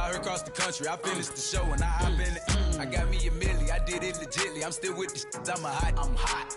out here across the country. I finished the show and I hop in it. I got me a milli, I did it legitly. I'm still with the shits, I'm a hot, I'm hot.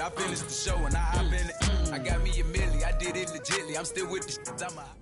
I finished the show and I hop in it. I got me a milli, I did it legitly. I'm still with the shit. I'm a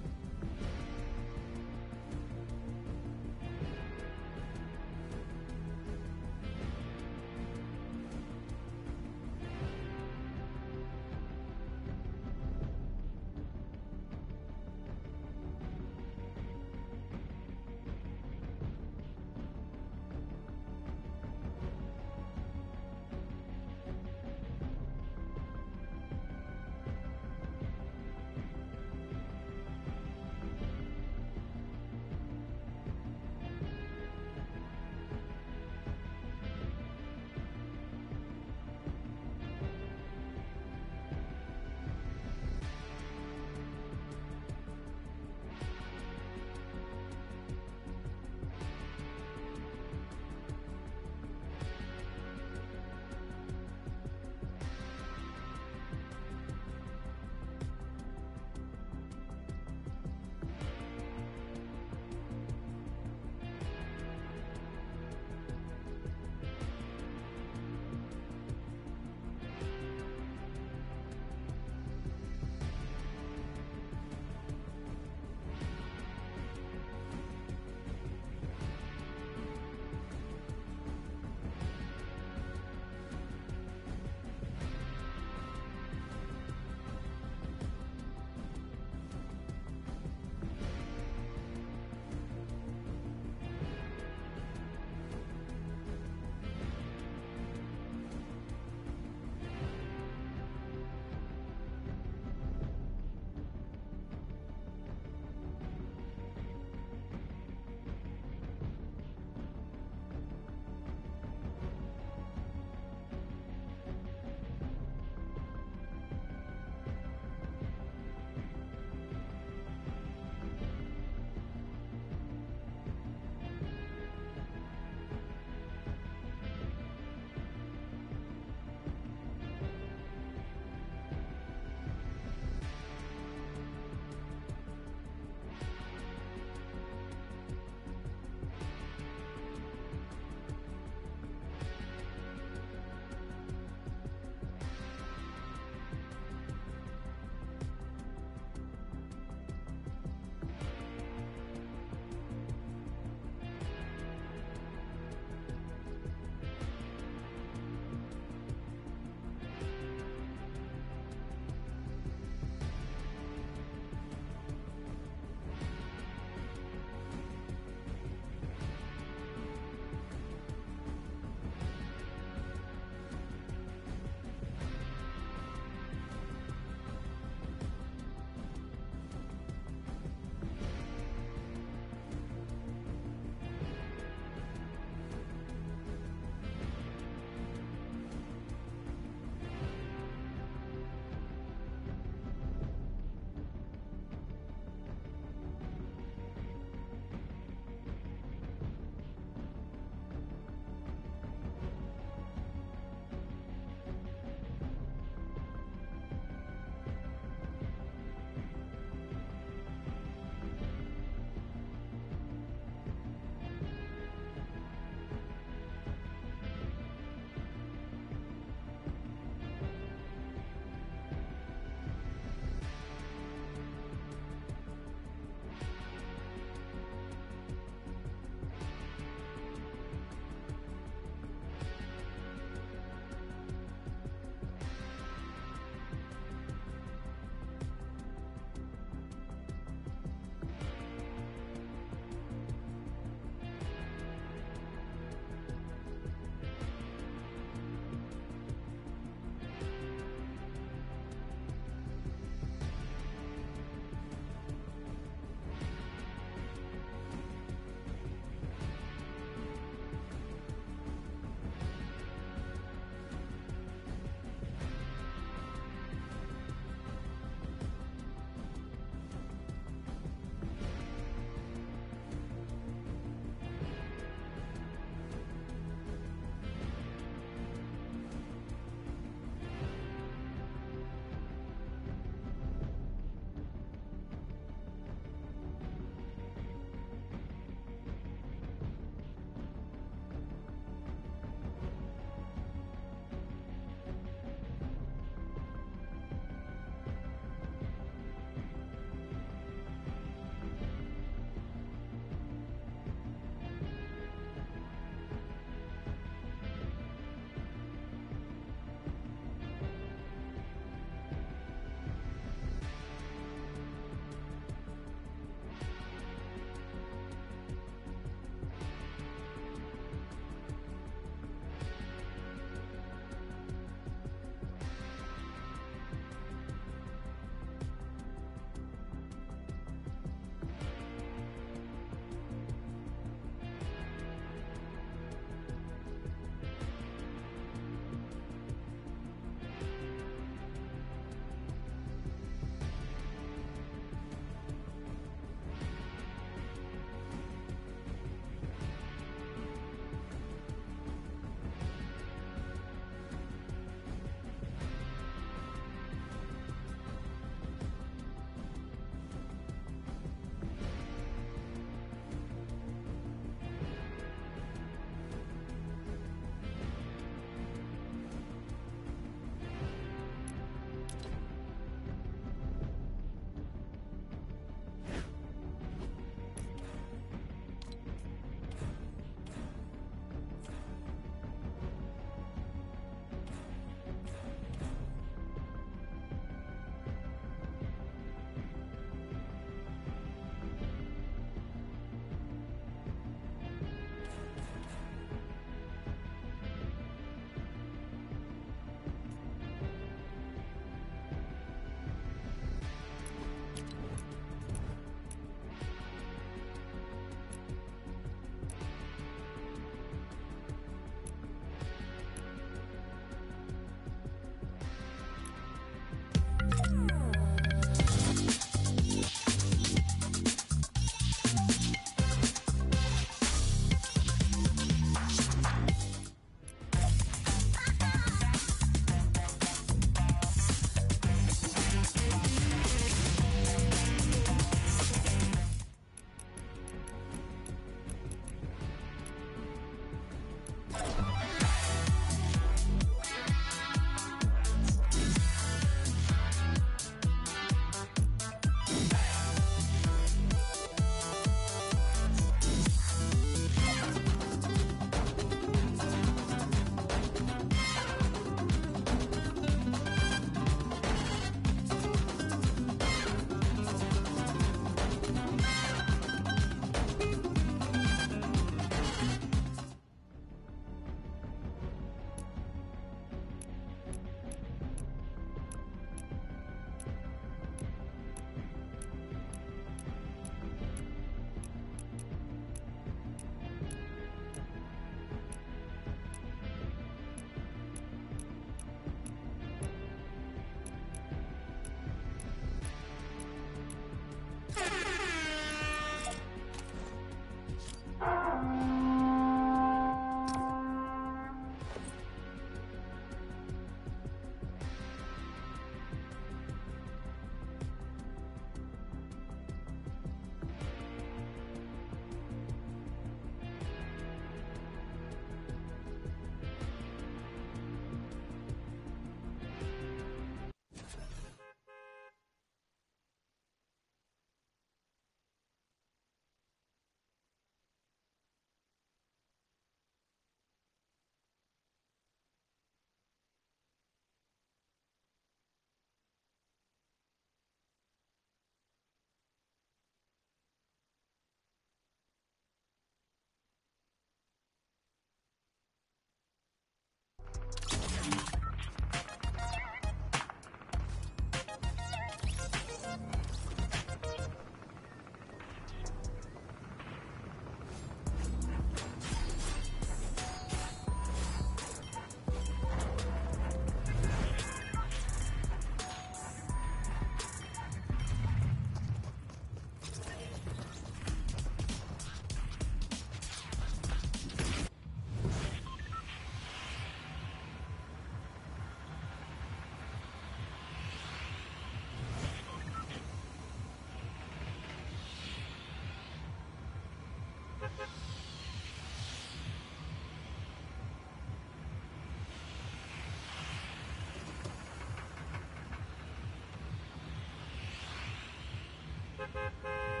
へえ。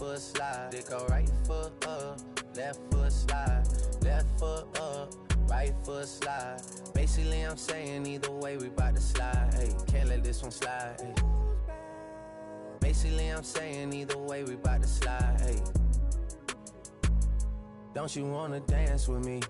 Foot slide. They go right foot up, left foot slide, left foot up, right foot slide. Basically, I'm saying either way, we bout to slide. Hey, can't let this one slide. Hey. Basically, I'm saying either way, we bout to slide. Hey. Don't you wanna dance with me?